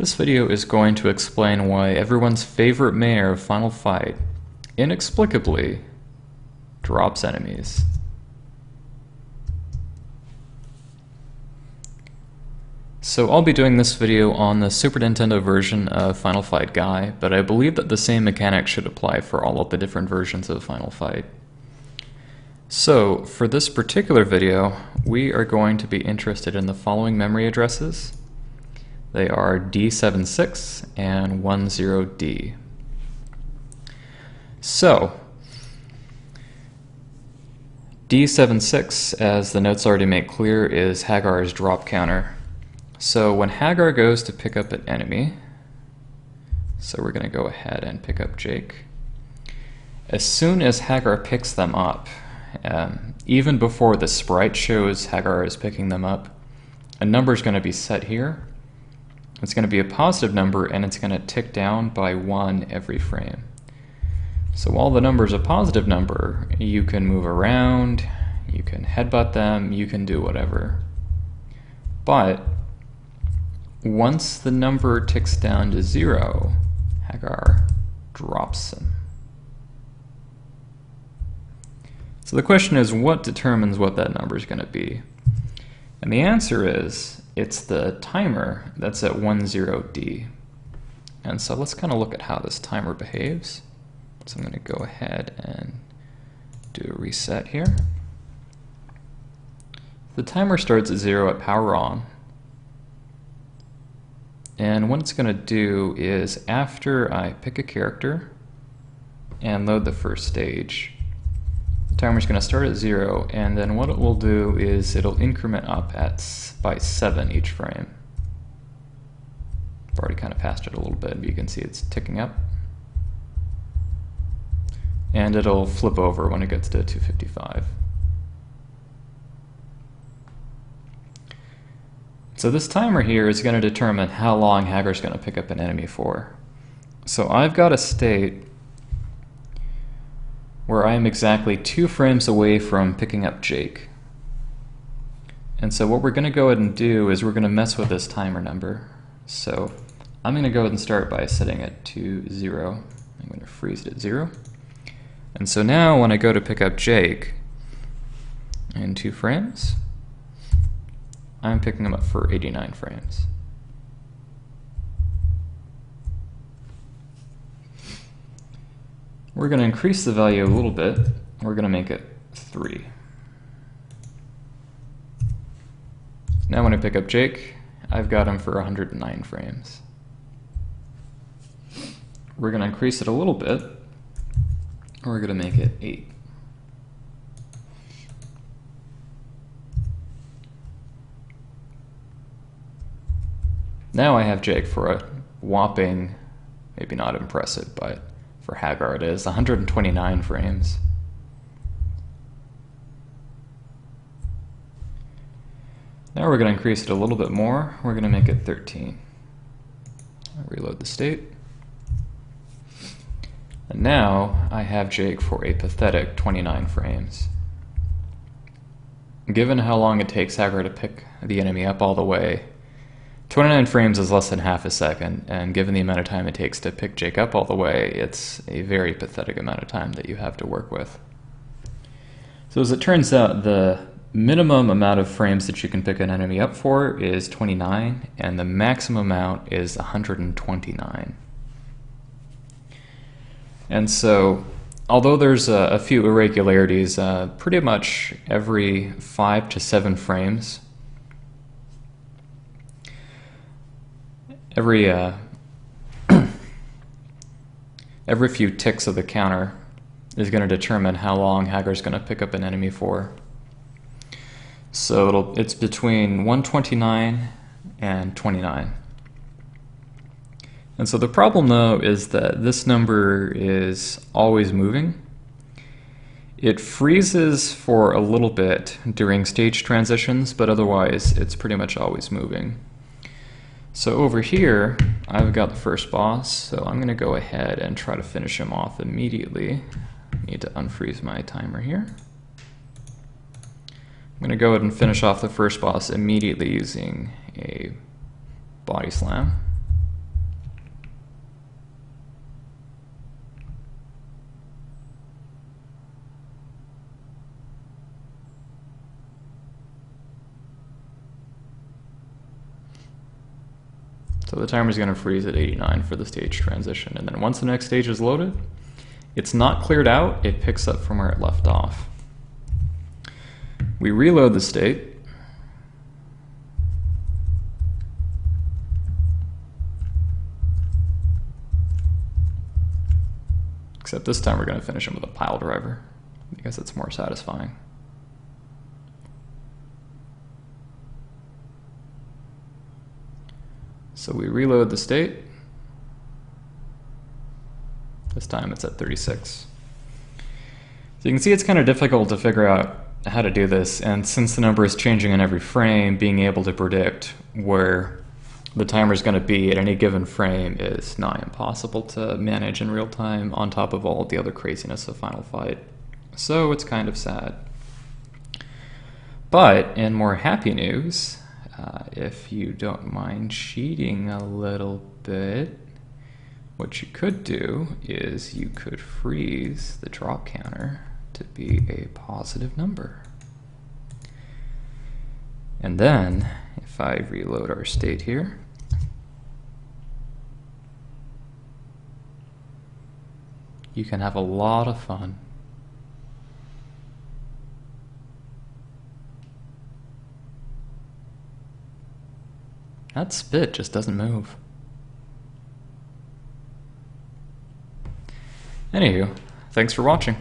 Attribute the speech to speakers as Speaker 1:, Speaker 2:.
Speaker 1: This video is going to explain why everyone's favorite mayor of Final Fight inexplicably drops enemies. So I'll be doing this video on the Super Nintendo version of Final Fight Guy, but I believe that the same mechanic should apply for all of the different versions of Final Fight. So, for this particular video, we are going to be interested in the following memory addresses. They are D76 and 10D. So, D76, as the notes already make clear, is Haggar's drop counter. So when Haggar goes to pick up an enemy, so we're going to go ahead and pick up Jake. As soon as Haggar picks them up, um, even before the sprite shows Haggar is picking them up, a number is going to be set here. It's going to be a positive number and it's going to tick down by one every frame. So while the number is a positive number, you can move around, you can headbutt them, you can do whatever. But once the number ticks down to zero, Haggar drops him. So the question is, what determines what that number is going to be? And the answer is, it's the timer that's at 10D. And so let's kind of look at how this timer behaves. So I'm going to go ahead and do a reset here. The timer starts at zero at power on, and what it's going to do is after I pick a character and load the first stage, timer's going to start at zero and then what it will do is it'll increment up at by seven each frame. I've already kind of passed it a little bit, but you can see it's ticking up. And it'll flip over when it gets to 255. So this timer here is going to determine how long Haggar's going to pick up an enemy for. So I've got a state where I am exactly two frames away from picking up Jake. And so what we're going to go ahead and do is we're going to mess with this timer number. So I'm going to go ahead and start by setting it to 0. I'm going to freeze it at 0. And so now when I go to pick up Jake in two frames, I'm picking him up for 89 frames. We're going to increase the value a little bit. We're going to make it 3. Now when I pick up Jake, I've got him for 109 frames. We're going to increase it a little bit. We're going to make it 8. Now I have Jake for a whopping, maybe not impressive, but for Haggar it is, 129 frames. Now we're going to increase it a little bit more. We're going to make it 13. I'll reload the state. And now I have Jake for a pathetic 29 frames. Given how long it takes Haggar to pick the enemy up all the way, 29 frames is less than half a second, and given the amount of time it takes to pick Jake up all the way, it's a very pathetic amount of time that you have to work with. So as it turns out, the minimum amount of frames that you can pick an enemy up for is 29, and the maximum amount is 129. And so, although there's a, a few irregularities, uh, pretty much every 5 to 7 frames, every uh, every few ticks of the counter is going to determine how long Haggar's going to pick up an enemy for. So it'll it's between 129 and 29. And so the problem though is that this number is always moving. It freezes for a little bit during stage transitions, but otherwise it's pretty much always moving. So over here, I've got the first boss, so I'm going to go ahead and try to finish him off immediately. Need to unfreeze my timer here. I'm going to go ahead and finish off the first boss immediately using a body slam. So the timer is going to freeze at 89 for the stage transition. And then once the next stage is loaded, it's not cleared out, it picks up from where it left off. We reload the state. Except this time we're going to finish them with a pile driver because it's more satisfying. So we reload the state. This time it's at 36. So you can see it's kind of difficult to figure out how to do this, and since the number is changing in every frame, being able to predict where the timer is going to be at any given frame is nigh impossible to manage in real time on top of all of the other craziness of Final Fight. So it's kind of sad. But in more happy news, uh, if you don't mind cheating a little bit, what you could do is you could freeze the drop counter to be a positive number. And then, if I reload our state here, you can have a lot of fun. That spit just doesn't move. Anywho, thanks for watching.